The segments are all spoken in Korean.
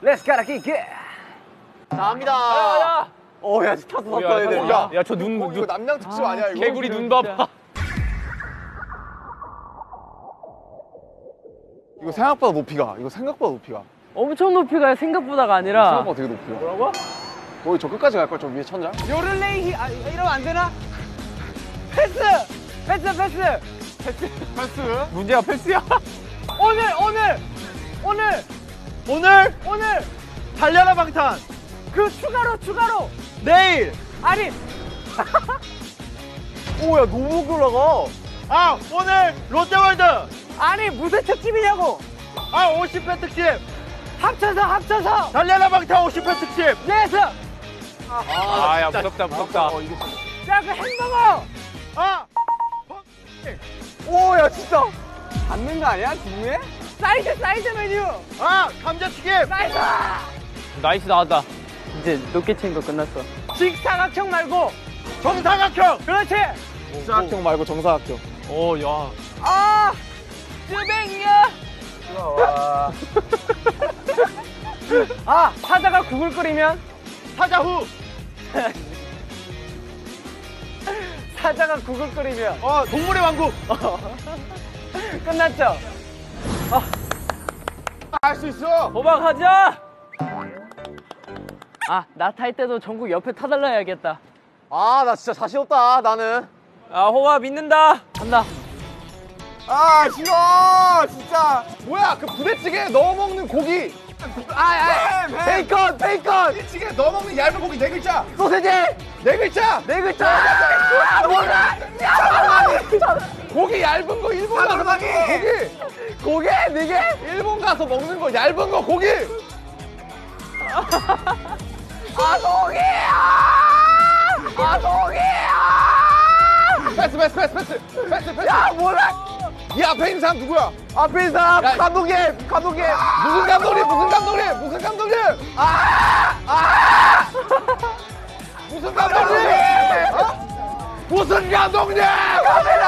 렛츠 가라 기게 갑니다. 오야 스타트 야, 바꿔야 돼 야, 야, 저 눈, 어, 남양 특집 아, 니야 이거? 개구리 눈 봐봐. 이거 생각보다 높이가. 이거 생각보다 높이가. 엄청 높이가 생각보다가 아니라 생각보다 되게 높이가. 뭐라고? 거의 저 끝까지 갈 걸, 저 위에 천장? 요를레이 아 이러면 안 되나? 패스 패스 패스 패스. 문제가 패스야. 오늘 오늘 오늘 오늘 오늘 달려라 방탄. 그 추가로 추가로 내일. 아니 오야 너무 올라가. 아 오늘 롯데월드. 아니 무슨 특집이냐고 아 50회 특집. 합쳐서 합쳐서 달려라 방탄 50회 특집. 넷스 아, 야, 무섭다, 무섭다. 자그 햄버거 아. 오야 진짜 받는 거 아니야 뒷에 사이드 사이드 메뉴 아 감자튀김. 나이스 나이스 나왔다. 이제 높게 친거 끝났어. 직사각형 말고 정사각형. 그렇지 사각형 말고 정사각형. 오, 야. 아 쭈뱅이야 아 사자가 구글거리면 사자 후. 사자가 구글거리면 어 동물의 왕국. 끝났죠 할 수 있어. 호박하자! 아, 나 탈 때도 전국 옆에 타달라 해야겠다. 아 나 진짜 자신 없다 나는. 아, 호박 믿는다! 간다. 아 싫어. 진짜. 뭐야 그 부대찌개에 넣어 먹는 고기. 아아 베이컨 베이컨. 부대찌개에 넣어 먹는 얇은 고기 네 글자. 소세지. 네 글자. 네 글자. 아, 몰라 고기 얇은 거 일본 가서 먹는 거 고기. 고기? 네개 일본 가서 먹는 거 얇은 거 고기. 아 고기야! 아 고기야! 패스 패스 패스 패스 패스 패스. 야 몰라 이 앞에 있는 사람 누구야? 앞에 있는 사람 감독님 감독님 무슨 감독님 무슨 감독님 무슨 감독님 아! 아! 무슨 감독님! 어? 무슨 감독님? 카메라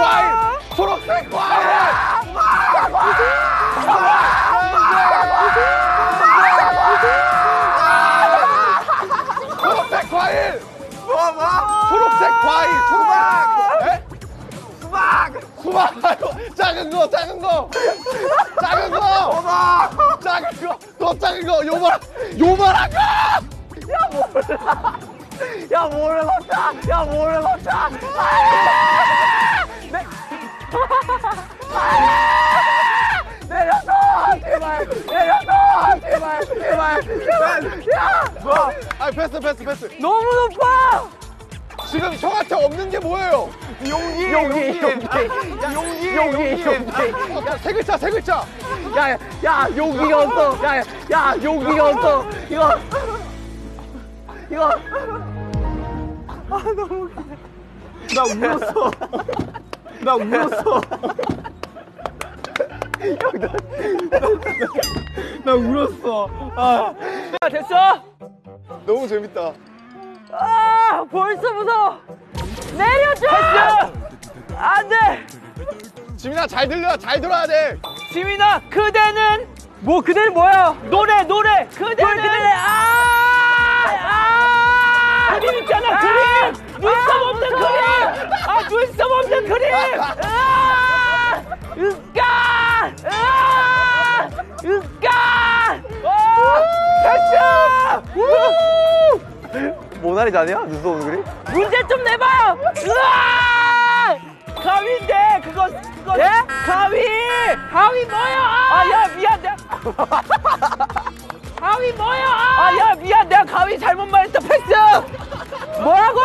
과일 초록색 과일 초록색 과일 초록색! 뭐, 뭐? 초록색 과일! 초록! 에? 수박! 수박! 작은 거, 작은 거! 작은 거! 수박! 작은 거! 더 작은 거! 요만! 요만한 거! 야 뭐를 먹자 야 뭐를 먹자 네. 내려줘 제발 내려줘 제발 제발 제발 야 뭐? 아, 패스, 패스, 패스. 너무 높아 지금 형한테 없는 게 뭐예요? 용기, 용기, 용기. 용기, 용기, 용기. 야, 세 글자, 세 글자. 야야 야, 용기가 없어 야야 야, 용기가 없어 이거 이거 나 울었어. 나 울었어. 나 울었어. 아, 야 됐어? 너무 재밌다. 아 벌써 무서워. 내려줘! 안 돼! 지민아, 잘 들려, 잘 들어야 돼. 지민아 그대는 뭐 그대는 뭐야 노래 노래. 그대는 그대 아아! 그림 있잖아 그림. 눈썹 없는 그림 아 눈썹 없는 그림! 아! 으까 아! 으까 패스 모나리자냐? 눈썹 오는 그림? 문제 좀 내봐요! 으아! 가위인데 그거 그거. 예? 가위! 가위 뭐야? 아야 미안 내가. 가위 뭐야? 아야 미안 내가 가위 잘못 말했다 패스! 뭐라고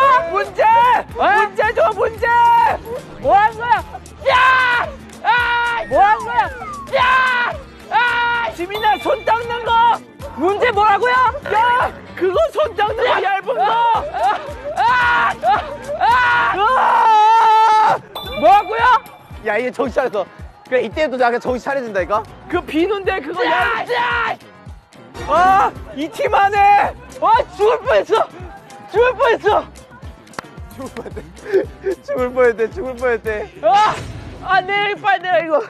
문제 뭐라고요? 야! 그거 손 닦는 거 얇은 거! 아! 아! 아! 뭐라고요? 야, 이제 정신 차렸어. 그래, 이때도 내가 정신 차려진다니까? 그 비누인데 그거 얇은 아! 이 팀 안에! 아! 죽을 뻔했어! 죽을 뻔했어! 죽을 뻔했대. 죽을 뻔했대. 죽을 뻔했대. 아! 안 돼, 빨리 내려, 이거.